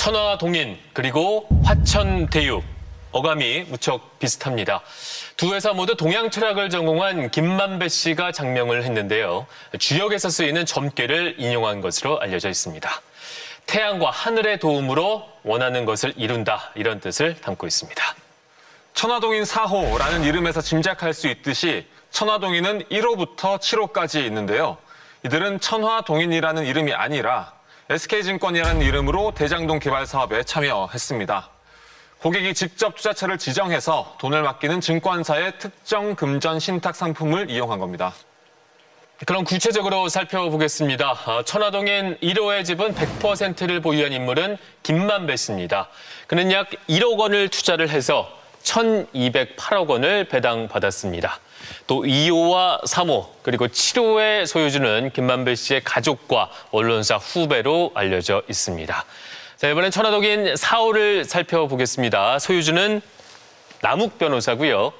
천화 동인 그리고 화천 대유 어감이 무척 비슷합니다. 두 회사 모두 동양 철학을 전공한 김만배 씨가 장명을 했는데요. 주역에서 쓰이는 점괘를 인용한 것으로 알려져 있습니다. 태양과 하늘의 도움으로 원하는 것을 이룬다 이런 뜻을 담고 있습니다. 천화동인 4호라는 이름에서 짐작할 수 있듯이 천화동인은 1호부터 7호까지 있는데요. 이들은 천화동인이라는 이름이 아니라 SK증권이라는 이름으로 대장동 개발 사업에 참여했습니다. 고객이 직접 투자처를 지정해서 돈을 맡기는 증권사의 특정 금전 신탁 상품을 이용한 겁니다. 그럼 구체적으로 살펴보겠습니다. 아, 천화동인 1호의 집은 100%를 보유한 인물은 김만배 씨입니다. 그는 약 1억 원을 투자를 해서 1,208억 원을 배당받았습니다. 또 2호와 3호 그리고 7호의 소유주는 김만배 씨의 가족과 언론사 후배로 알려져 있습니다. 자, 이번엔 천화동인 4호를 살펴보겠습니다. 소유주는 남욱 변호사고요.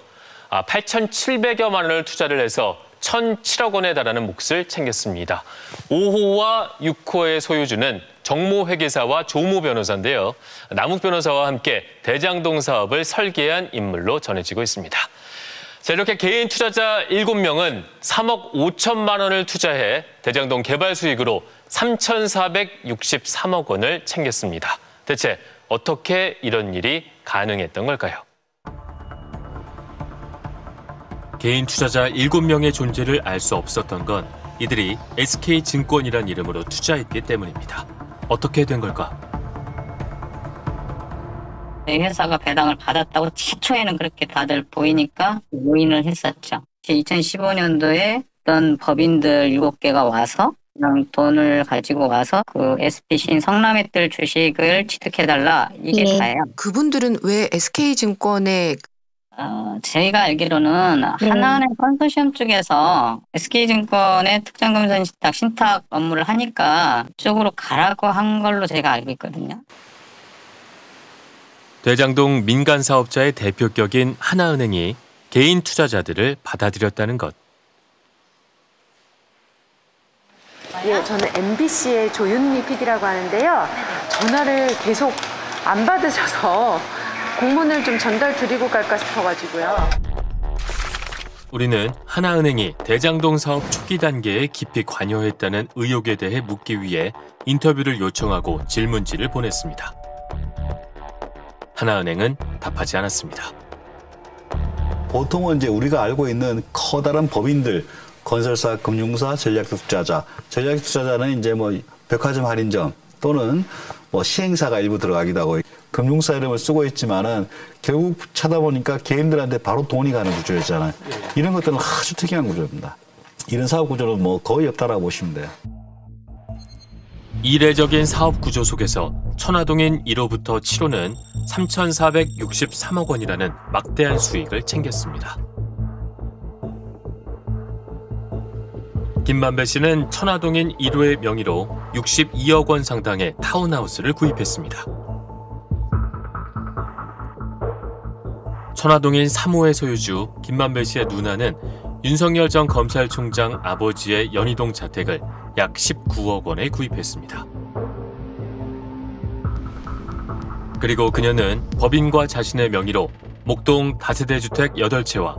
아, 8,700여만 원을 투자를 해서 1,007억 원에 달하는 몫을 챙겼습니다. 5호와 6호의 소유주는 정모 회계사와 조모 변호사인데요. 남욱 변호사와 함께 대장동 사업을 설계한 인물로 전해지고 있습니다. 자, 이렇게 개인 투자자 7명은 3억 5천만 원을 투자해 대장동 개발 수익으로 3,463억 원을 챙겼습니다. 대체 어떻게 이런 일이 가능했던 걸까요? 개인 투자자 7명의 존재를 알 수 없었던 건 이들이 SK증권이란 이름으로 투자했기 때문입니다. 어떻게 된 걸까? 회사가 배당을 받았다고 최초에는 그렇게 다들 보이니까 모인을 했었죠. 2015년도에 어떤 법인들 7개가 와서 그냥 돈을 가지고 와서 그 SP신 성남의뜰 주식을 취득해달라 이게 네. 다예요. 그분들은 왜 SK증권에 어, 저희가 알기로는 하나은행 컨소시엄 쪽에서 SK증권의 특정금전 신탁, 신탁 업무를 하니까 그쪽으로 가라고 한 걸로 제가 알고 있거든요. 대장동 민간 사업자의 대표격인 하나은행이 개인 투자자들을 받아들였다는 것. 예, 저는 MBC의 조윤미 PD라고 하는데요. 전화를 계속 안 받으셔서 공문을 좀 전달 드리고 갈까 싶어가지고요. 우리는 하나은행이 대장동 사업 초기 단계에 깊이 관여했다는 의혹에 대해 묻기 위해 인터뷰를 요청하고 질문지를 보냈습니다. 하나은행은 답하지 않았습니다. 보통은 이제 우리가 알고 있는 커다란 법인들, 건설사, 금융사, 전략적 투자자. 전략적 투자자는 이제 뭐 백화점 할인점 또는 뭐 시행사가 일부 들어가기도 하고 금융사 이름을 쓰고 있지만은 결국 찾아보니까 개인들한테 바로 돈이 가는 구조였잖아요. 이런 것들은 아주 특이한 구조입니다. 이런 사업 구조는 뭐 거의 없다라고 보시면 돼요. 이례적인 사업 구조 속에서 천화동인 1호부터 7호는 3,463억 원이라는 막대한 수익을 챙겼습니다. 김만배 씨는 천화동인 1호의 명의로 62억 원 상당의 타운하우스를 구입했습니다. 천화동인 3호의 소유주 김만배 씨의 누나는 윤석열 전 검찰총장 아버지의 연희동 자택을 약 19억 원에 구입했습니다. 그리고 그녀는 법인과 자신의 명의로 목동 다세대 주택 8채와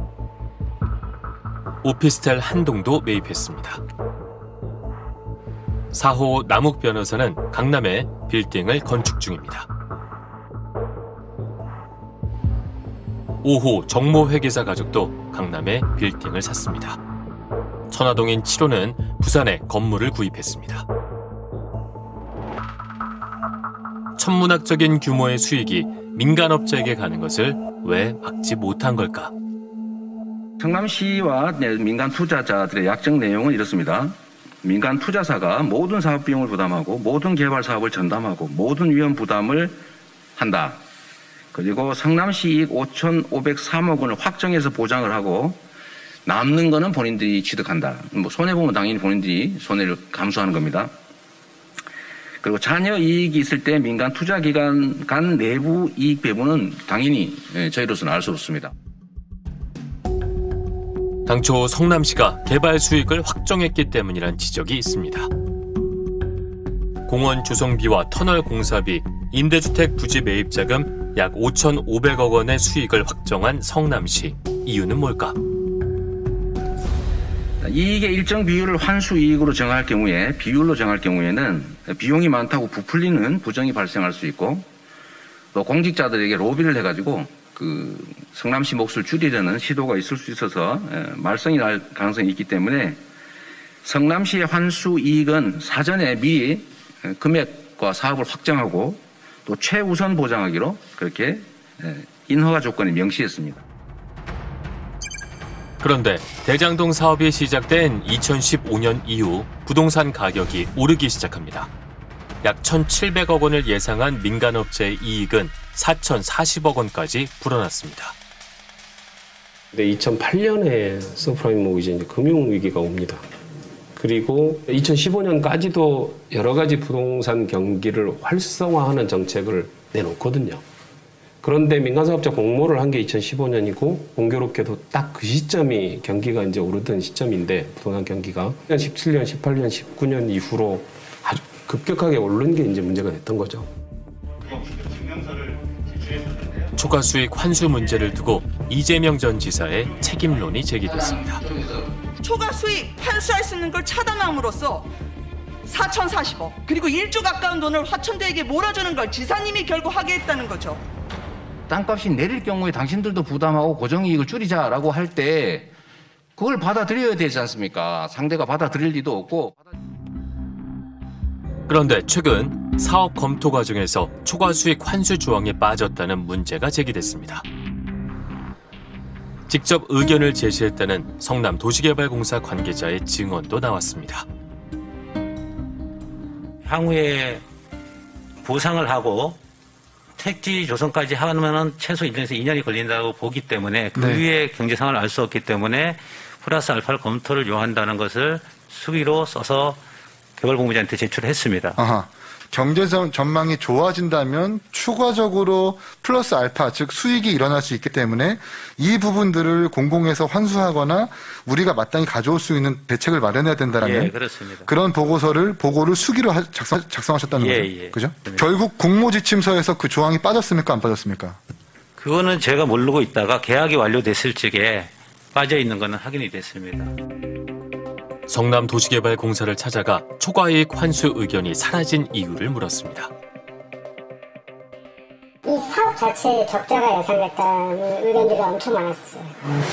오피스텔 한 동도 매입했습니다. 4호 남욱 변호사는 강남에 빌딩을 건축 중입니다. 5호 정모 회계사 가족도 강남에 빌딩을 샀습니다. 천화동인 7호는 부산에 건물을 구입했습니다. 천문학적인 규모의 수익이 민간업자에게 가는 것을 왜 막지 못한 걸까? 성남시와 네, 민간 투자자들의 약정 내용은 이렇습니다. 민간 투자사가 모든 사업 비용을 부담하고 모든 개발 사업을 전담하고 모든 위험 부담을 한다. 그리고 성남시 이익 5,503억 원을 확정해서 보장을 하고 남는 거는 본인들이 취득한다. 뭐 손해 보면 당연히 본인들이 손해를 감수하는 겁니다. 그리고 자녀 이익이 있을 때 민간 투자 기관 간 내부 이익 배분은 당연히 예, 저희로서는 알 수 없습니다. 당초 성남시가 개발 수익을 확정했기 때문이란 지적이 있습니다. 공원 조성비와 터널 공사비, 임대주택 부지 매입 자금 약 5,500억 원의 수익을 확정한 성남시. 이유는 뭘까? 이익의 일정 비율을 환수 이익으로 정할 경우에 비율로 정할 경우에는 비용이 많다고 부풀리는 부정이 발생할 수 있고 또 공직자들에게 로비를 해가지고 그 성남시 몫을 줄이려는 시도가 있을 수 있어서 에, 말썽이 날 가능성이 있기 때문에 성남시의 환수 이익은 사전에 미리 에, 금액과 사업을 확정하고 또 최우선 보장하기로 그렇게 에, 인허가 조건에 명시했습니다. 그런데 대장동 사업이 시작된 2015년 이후 부동산 가격이 오르기 시작합니다. 약 1,700억 원을 예상한 민간업체의 이익은 4,040억 원까지 불어났습니다. 근데 2008년에 서브프라임 모기지 이제 금융 위기가 옵니다. 그리고 2015년까지도 여러 가지 부동산 경기를 활성화하는 정책을 내놓거든요. 그런데 민간사업자 공모를 한 게 2015년이고 공교롭게도 딱 그 시점이 경기가 이제 오르던 시점인데 부동산 경기가 17년, 18년, 19년 이후로 아주 급격하게 오른 게 이제 문제가 됐던 거죠. 초과 수익 환수 문제를 두고 이재명 전 지사의 책임론이 제기됐습니다. 초과 수익 환수할 수 있는 걸 차단함으로써 4,040억 그리고 1조 가까운 돈을 화천대에게 몰아주는 걸 지사님이 결국 하게 했다는 거죠. 땅값이 내릴 경우에 당신들도 부담하고 고정이익을 줄이자라고 할 때 그걸 받아들여야 되지 않습니까? 상대가 받아들일 리도 없고 그런데 최근 사업 검토 과정에서 초과 수익 환수 조항에 빠졌다는 문제가 제기됐습니다. 직접 의견을 제시했다는 성남 도시개발공사 관계자의 증언도 나왔습니다. 향후에 보상을 하고 택지 조성까지 하면은 최소 1년에서 2년이 걸린다고 보기 때문에 그 네. 위에 경제 상황을 알 수 없기 때문에 플러스 알파를 검토를 요한다는 것을 수위로 써서 개발공무장한테 제출했습니다. 아하. 경제 전- 전망이 좋아진다면 추가적으로 플러스 알파, 즉 수익이 일어날 수 있기 때문에 이 부분들을 공공에서 환수하거나 우리가 마땅히 가져올 수 있는 대책을 마련해야 된다라는 예. 그런 보고서를 보고를 수기로 하- 작성, 작성 하셨다는 예, 거죠. 예. 그죠? 그렇습니다. 결국 공모지침서에서 그 조항이 빠졌습니까? 안 빠졌습니까? 그거는 제가 모르고 있다가 계약이 완료됐을 적에 빠져 있는 것은 확인이 됐습니다. 성남 도시개발공사를 찾아가 초과이익 환수 의견이 사라진 이유를 물었습니다. 이 사업 자체에 적자가 예상됐다는 의견들이 엄청 많았어요.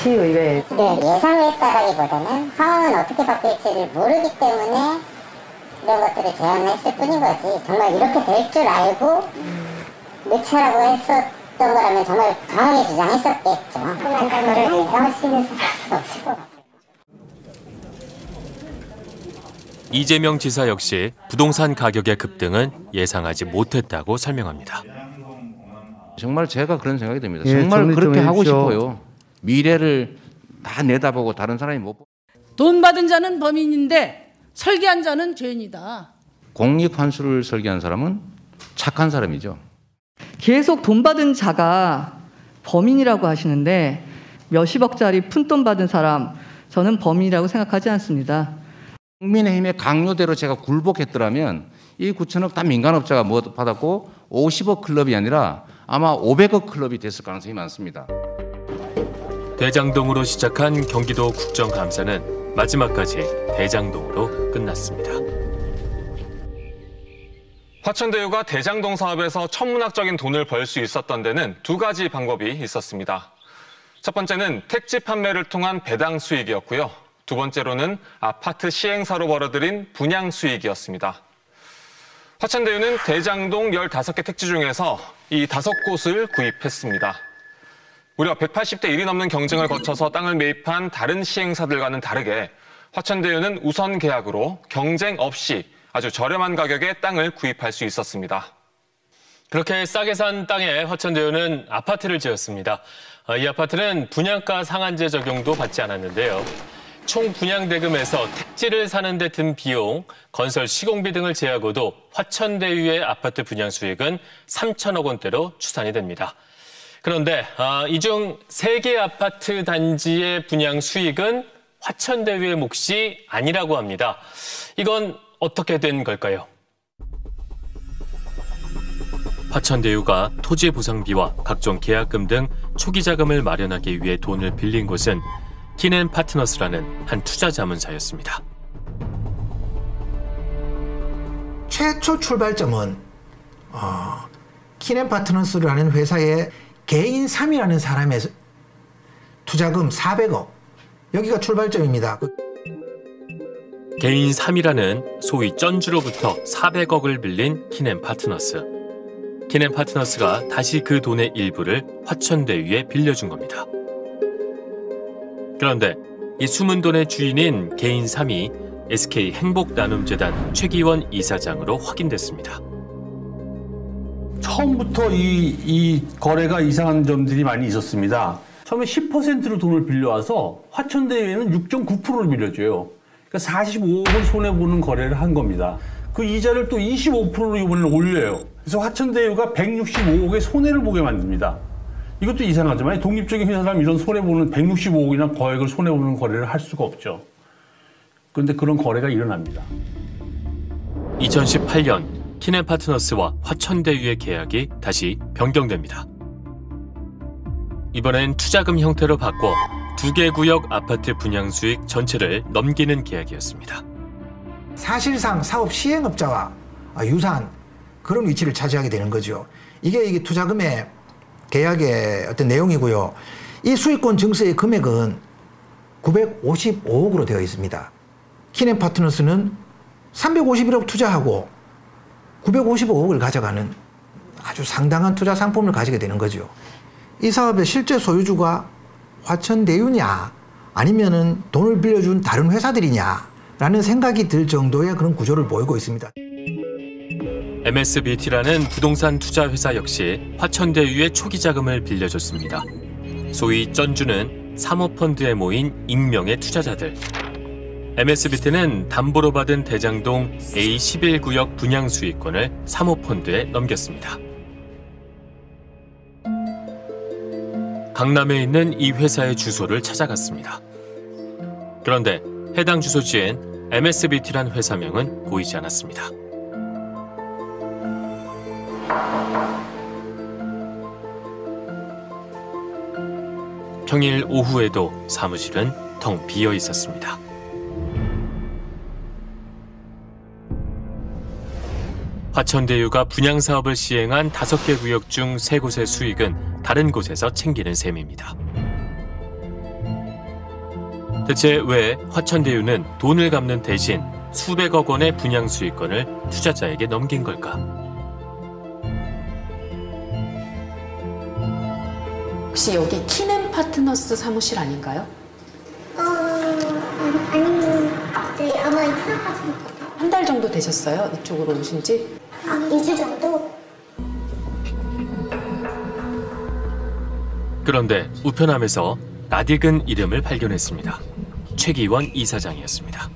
시의회 네, 예상했다라기보다는 상황은 어떻게 바뀔지를 모르기 때문에 이런 것들을 제안을 했을 뿐인 거지. 정말 이렇게 될 줄 알고 늦차라고 했었던 거라면 정말 강하게 주장했었겠죠. 그런 거를 예상할 수 있는 사람은 없을 것 같아요. 이재명 지사 역시 부동산 가격의 급등은 예상하지 못했다고 설명합니다. 정말 제가 그런 생각이 듭니다. 예, 정말 그렇게 하고. 싶어요. 미래를 다 내다보고 다른 사람이 못 보- 돈 받은 자는 범인인데 설계한 자는 죄인이다. 공익 환수를 설계한 사람은 착한 사람이죠. 계속 돈 받은 자가 범인이라고 하시는데 몇십억짜리 푼돈 받은 사람 저는 범인이라고 생각하지 않습니다. 국민의힘의 강요대로 제가 굴복했더라면 이 9천억 다 민간업자가 뭐 받았고 50억 클럽이 아니라 아마 500억 클럽이 됐을 가능성이 많습니다. 대장동으로 시작한 경기도 국정감사는 마지막까지 대장동으로 끝났습니다. 화천대유가 대장동 사업에서 천문학적인 돈을 벌 수 있었던 데는 두 가지 방법이 있었습니다. 첫 번째는 택지 판매를 통한 배당 수익이었고요. 두 번째로는 아파트 시행사로 벌어들인 분양 수익이었습니다. 화천대유는 대장동 15개 택지 중에서 이 다섯 곳을 구입했습니다. 무려 180대 1이 넘는 경쟁을 거쳐서 땅을 매입한 다른 시행사들과는 다르게 화천대유는 우선 계약으로 경쟁 없이 아주 저렴한 가격에 땅을 구입할 수 있었습니다. 그렇게 싸게 산 땅에 화천대유는 아파트를 지었습니다. 아, 이 아파트는 분양가 상한제 적용도 받지 않았는데요. 총 분양 대금에서 택지를 사는 데 든 비용, 건설 시공비 등을 제하고도 화천대유의 아파트 분양 수익은 3천억 원대로 추산이 됩니다. 그런데 아, 이중세개 아파트 단지의 분양 수익은 화천대유의 몫이 아니라고 합니다. 이건 어떻게 된 걸까요? 화천대유가 토지 보상비와 각종 계약금 등 초기 자금을 마련하기 위해 돈을 빌린 곳은 키넨 파트너스라는 한 투자 자문사였습니다. 최초 출발점은 어, 키넨 파트너스라는 회사의 개인 3이라는 사람의 투자금 400억 여기가 출발점입니다. 그 개인 3이라는 소위 쩐주로부터 400억을 빌린 키넨 파트너스. 키넨 파트너스가 다시 그 돈의 일부를 화천대유에 빌려준 겁니다. 그런데 이 숨은 돈의 주인인 개인 3이 SK 행복나눔재단 최기원 이사장으로 확인됐습니다. 처음부터 이, 이 거래가 이상한 점들이 많이 있었습니다. 처음에 10%로 돈을 빌려와서 화천대유에는 6.9%를 빌려줘요. 그러니까 45억을 손해보는 거래를 한 겁니다. 그 이자를 또 25%로 이번에는 올려요. 그래서 화천대유가 165억의 손해를 보게 만듭니다. 이것도 이상하죠. 만약 독립적인 회사라면 이런 손해보는 165억이나 거액을 손해보는 거래를 할 수가 없죠. 그런데 그런 거래가 일어납니다. 2018년 키넨 파트너스와 화천대유의 계약이 다시 변경됩니다. 이번엔 투자금 형태로 바꿔 두 개 구역 아파트 분양 수익 전체를 넘기는 계약이었습니다. 사실상 사업 시행업자와 유사한 그런 위치를 차지하게 되는 거죠. 이게 이게 투자금의 계약의 어떤 내용이고요. 이 수익권 증서의 금액은 955억으로 되어 있습니다. 키넨 파트너스는 351억 투자하고 955억을 가져가는 아주 상당한 투자 상품을 가지게 되는 거죠. 이 사업의 실제 소유주가 화천대유냐 아니면은 돈을 빌려준 다른 회사들이냐라는 생각이 들 정도의 그런 구조를 보이고 있습니다. MSBT라는 부동산 투자 회사 역시 화천대유의 초기 자금을 빌려줬습니다. 소위 쩐주는 사모펀드에 모인 익명의 투자자들. MSBT는 담보로 받은 대장동 A11구역 분양 수익권을 사모펀드에 넘겼습니다. 강남에 있는 이 회사의 주소를 찾아갔습니다. 그런데 해당 주소지엔 MSBT란 회사명은 보이지 않았습니다. 평일 오후에도 사무실은 텅 비어 있었습니다. 화천대유가 분양 사업을 시행한 다섯 개 구역 중 세 곳의 수익은 다른 곳에서 챙기는 셈입니다. 대체 왜 화천대유는 돈을 갚는 대신 수백억 원의 분양 수익권을 투자자에게 넘긴 걸까? 혹시 여기 키넨 파트너스 사무실 아닌가요? 어, 아니, 네, 아마 있어가지고. 한 달 정도 되셨어요? 이쪽으로 오신 지? 아, 2주 정도? 그런데 우편함에서 낯익은 이름을 발견했습니다. 최기원 이사장이었습니다.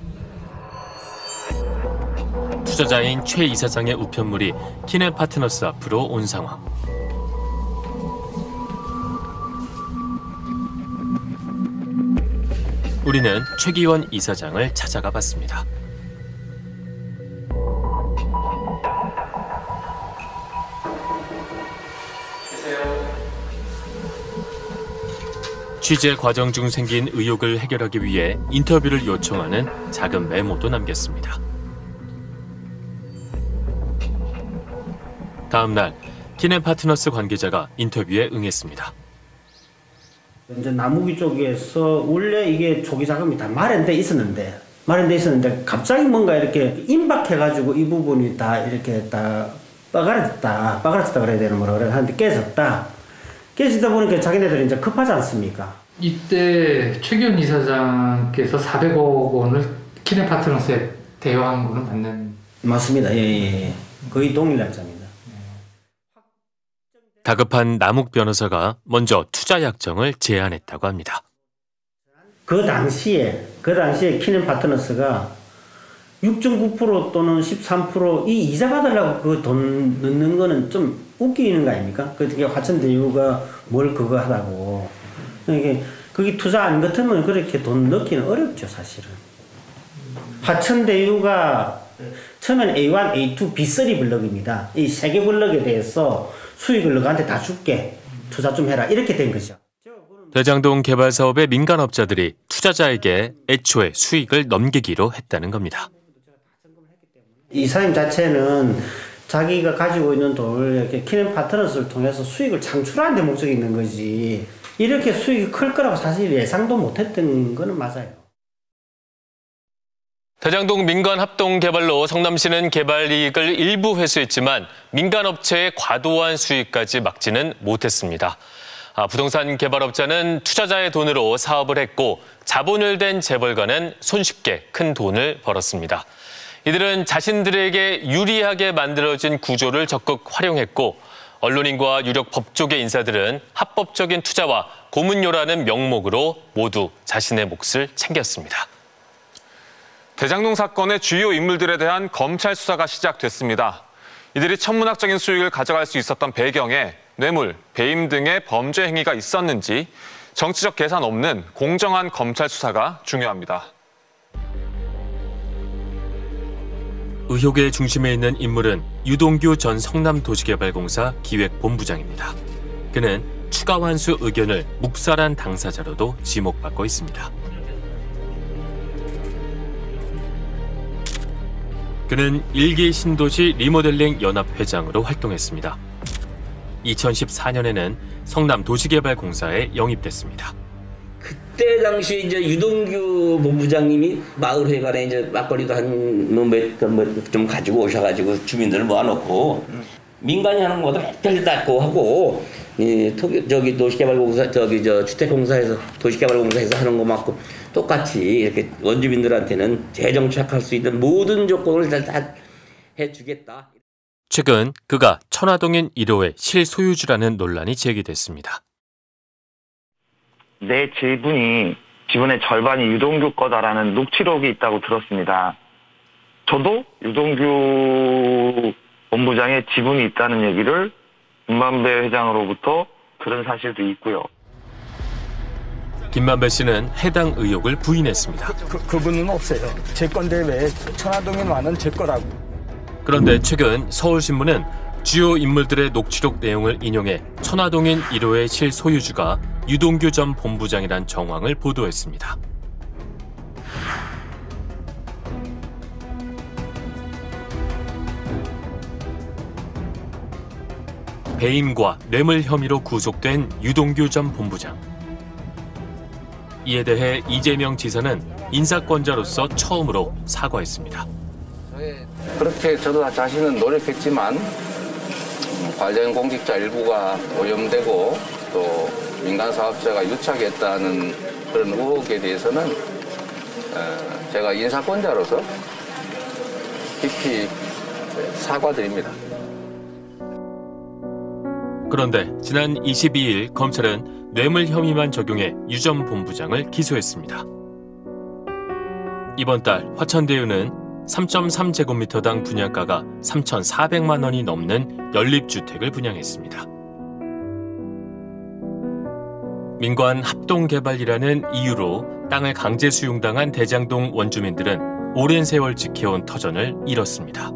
투자자인 최 이사장의 우편물이 키넨 파트너스 앞으로 온 상황. 우리는 최기원 이사장을 찾아가 봤습니다. 취재 과정 중 생긴 의혹을 해결하기 위해 인터뷰를 요청하는 작은 메모도 남겼습니다. 다음 날 키넨 파트너스 관계자가 인터뷰에 응했습니다. 이제 나무기 쪽에서 원래 이게 초기 자금이 다 마련돼 있었는데 마련돼 있었는데 갑자기 뭔가 이렇게 임박해가지고 이 부분이 다 이렇게 다 빠가라졌다 빠가라졌다 그래야 되는 뭐라 그래 하는데 깨졌다 깨지다 보니까 자기네들이 이제 급하지 않습니까? 이때 최기훈 이사장께서 400억 원을 키네 파트너스에 대여한 거는 맞는 맞습니다. 예, 예, 예. 거의 동일 날짜입니다. 다급한 남욱 변호사가 먼저 투자 약정을 제안했다고 합니다. 그 당시에 그 당시에 키넨 파트너스가 6.9% 또는 13%이 이자 받으려고 그 돈 넣는 거는 좀 웃기는 거 아닙니까? 그게 화천대유가 뭘 그거 하다고 이게 그게 투자 안 같으면 그렇게 돈 넣기는 어렵죠 사실은. 화천대유가 처음에는 A1, A2, B3 블럭입니다. 이 세 개 블럭에 대해서 수익을 너한테 다 줄게. 투자 좀 해라. 이렇게 된 거죠. 대장동 개발 사업의 민간업자들이 투자자에게 애초에 수익을 넘기기로 했다는 겁니다. 이 사람 자체는 자기가 가지고 있는 돈을 이렇게 키넨 파트너스를 통해서 수익을 창출하는 데 목적이 있는 거지. 이렇게 수익이 클 거라고 사실 예상도 못 했던 거는 맞아요. 대장동 민간 합동 개발로 성남시는 개발 이익을 일부 회수했지만 민간업체의 과도한 수익까지 막지는 못했습니다. 아, 부동산 개발업자는 투자자의 돈으로 사업을 했고 자본을 댄 재벌가는 손쉽게 큰 돈을 벌었습니다. 이들은 자신들에게 유리하게 만들어진 구조를 적극 활용했고 언론인과 유력 법조계 인사들은 합법적인 투자와 고문료라는 명목으로 모두 자신의 몫을 챙겼습니다. 대장동 사건의 주요 인물들에 대한 검찰 수사가 시작됐습니다. 이들이 천문학적인 수익을 가져갈 수 있었던 배경에 뇌물, 배임 등의 범죄 행위가 있었는지 정치적 계산 없는 공정한 검찰 수사가 중요합니다. 의혹의 중심에 있는 인물은 유동규 전 성남도시개발공사 기획본부장입니다. 그는 추가 환수 의견을 묵살한 당사자로도 지목받고 있습니다. 그는 일기 신도시 리모델링 연합 회장으로 활동했습니다. 2014년에는 성남 도시개발공사에 영입됐습니다. 그때 당시 이제 유동규 본부장님이 마을회관에 이제 막걸리도 한몇좀 가지고 오셔가지고 주민들을 모아놓고 민간이 하는 것도 닦고 하고 이 토기 저기 도시개발공사 저기 저 주택공사에서 도시개발공사에서 하는 거 맞고 똑같이 이렇게 원주민들한테는 재정착할 수 있는 모든 조건을 다, 다 해주겠다. 최근 그가 천화동인 1호의 실소유주라는 논란이 제기됐습니다. 내 지분이 지분의 절반이 유동규 거다라는 녹취록이 있다고 들었습니다. 저도 유동규 본부장의 지분이 있다는 얘기를 김만배 회장으로부터 들은 사실도 있고요. 김만배 씨는 해당 의혹을 부인했습니다. 그, 그분은 없어요. 제 건데 왜 천화동인 와는 제 거라고. 그런데 최근 서울신문은 주요 인물들의 녹취록 내용을 인용해 천화동인 1호의 실소유주가 유동규 전 본부장이란 정황을 보도했습니다. 배임과 뇌물 혐의로 구속된 유동규 전 본부장. 이에 대해 이재명 지사는 인사권자로서 처음으로 사과했습니다. 그렇게 저도 자신은 노력했지만 관련 공직자 일부가 오염되고 또 민간 사업자가 유착했다는 그런 의혹에 대해서는 어, 제가 인사권자로서 깊이 사과드립니다. 그런데 지난 22일 검찰은 뇌물 혐의만 적용해 유전 본부장을 기소했습니다. 이번 달 화천대유는 3.3제곱미터당 분양가가 3,400만 원이 넘는 연립주택을 분양했습니다. 민관 합동개발이라는 이유로 땅을 강제 수용당한 대장동 원주민들은 오랜 세월 지켜온 터전을 잃었습니다.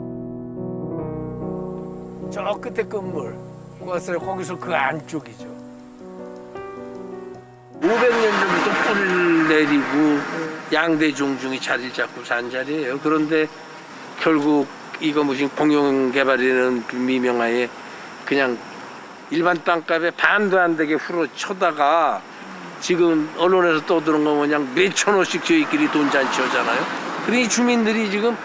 저 끝에 건물, 그것을 거기서 그 안쪽이죠. 500년 전부터 뿔 내리고 양대 종중이 자리를 잡고 산 자리예요. 그런데 결국 이거 무슨 공용개발이라는 미명하에 그냥 일반 땅값에 반도 안 되게 후려쳐다가 지금 언론에서 떠드는 거 그냥 몇천 원씩 저희끼리 돈 잔치 하잖아요. 그러니 주민들이 지금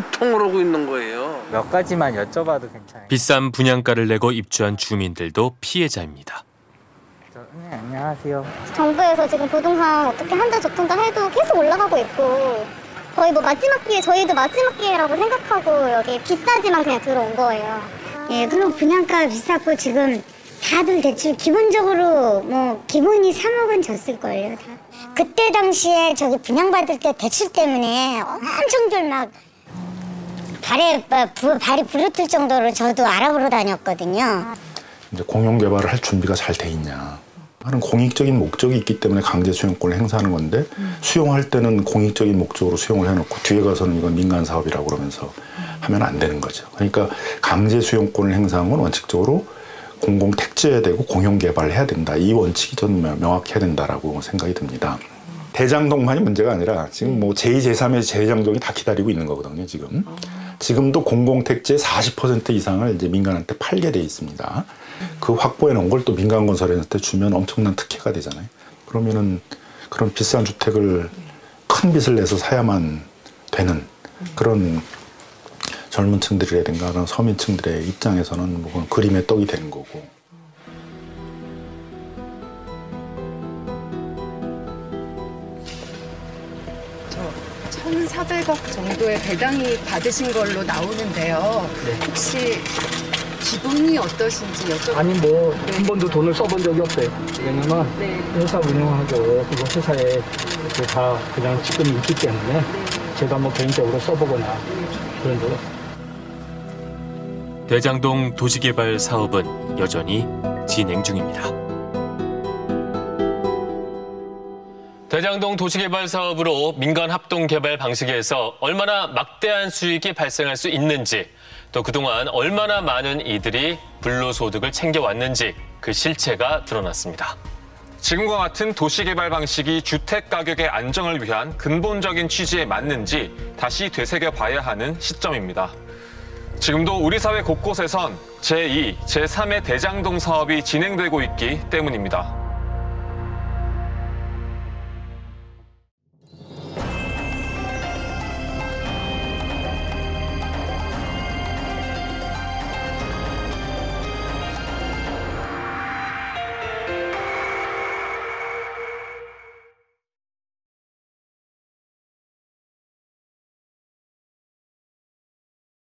복통을 하고 있는 거예요. 몇 가지만 여쭤봐도 괜찮아요. 비싼 분양가를 내고 입주한 주민들도 피해자입니다. 네, 안녕하세요. 정부에서 지금 부동산 어떻게 한다 저튼다 해도 계속 올라가고 있고 거의 뭐 마지막 기회 저희도 마지막 기회라고 생각하고 여기 비싸지만 그냥 들어온 거예요. 예, 그리고 분양가 비쌌고 지금 다들 대출 기본적으로 뭐 기본이 3억은 줬을걸요. 다. 그때 당시에 저기 분양받을 때 대출 때문에 엄청 들 막 발에 부, 발이 부르틀 정도로 저도 알아보러 다녔거든요. 이제 공용 개발을 할 준비가 잘 돼 있냐. 하는 공익적인 목적이 있기 때문에 강제 수용권을 행사하는 건데 수용할 때는 공익적인 목적으로 수용을 해놓고 뒤에 가서는 이건 민간 사업이라고 그러면서 하면 안 되는 거죠. 그러니까 강제 수용권을 행사한 건 원칙적으로 공공 택지해야 되고 공용 개발을 해야 된다. 이 원칙이 좀 명확해야 된다라고 생각이 듭니다. 대장동만이 문제가 아니라 지금 뭐 제2, 제3의 대장동이 다 기다리고 있는 거거든요, 지금. 지금도 공공 택지의 40% 이상을 이제 민간한테 팔게 돼 있습니다. 그 확보해 놓은 걸 또 민간 건설한테 주면 엄청난 특혜가 되잖아요. 그러면은 그런 비싼 주택을 큰 빚을 내서 사야만 되는 그런 젊은 층들이라든가 그런 서민층들의 입장에서는 뭐 그림의 떡이 되는 거고. 1,400억 정도의 배당이 받으신 걸로 나오는데요. 혹시 기분이 어떠신지 여쭤 아니 뭐 한 번도 돈을 써본 적이 없어요. 왜냐면 회사 운영하고 그리고 회사에 이렇게 다 그냥 지금 있기 때문에 제가 뭐 개인적으로 써보거나 그런 적 없어요. 대장동 도시개발 사업은 여전히 진행 중입니다. 대장동 도시개발 사업으로 민간 합동 개발 방식에서 얼마나 막대한 수익이 발생할 수 있는지 또 그동안 얼마나 많은 이들이 불로소득을 챙겨왔는지 그 실체가 드러났습니다. 지금과 같은 도시개발 방식이 주택 가격의 안정을 위한 근본적인 취지에 맞는지 다시 되새겨 봐야 하는 시점입니다. 지금도 우리 사회 곳곳에선 제2, 제3의 대장동 사업이 진행되고 있기 때문입니다.